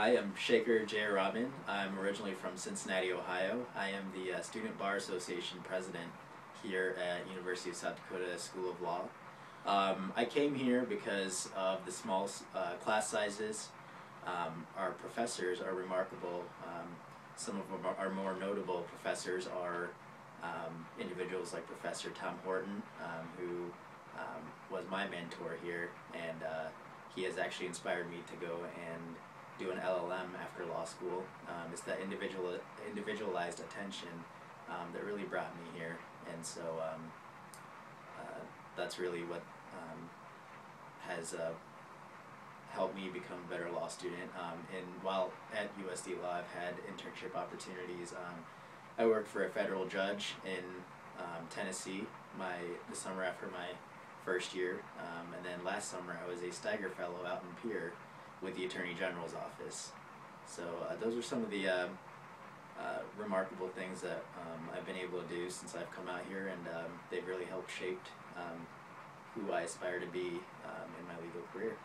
Hi, I'm Shekar Jayaraman. I'm originally from Cincinnati, Ohio. I am the uh, Student Bar Association president here at University of South Dakota School of Law. Um, I came here because of the small uh, class sizes. Um, our professors are remarkable. Um, some of our- more notable professors are um, individuals like Professor Tom Horton, um, who um, was my mentor here, and uh, he has actually inspired me to go and do an LLM after law school. Um, it's that individual individualized attention um, that really brought me here, and so um, uh, that's really what um, has uh, helped me become a better law student. Um, and while at USD Law, I've had internship opportunities. Um, I worked for a federal judge in Tennessee my the summer after my first year, and then last summer I was a Steiger Fellow out in Pierre with the Attorney General's office. So uh, those are some of the uh, uh, remarkable things that um, I've been able to do since I've come out here, and um, they've really helped shape um, who I aspire to be um, in my legal career.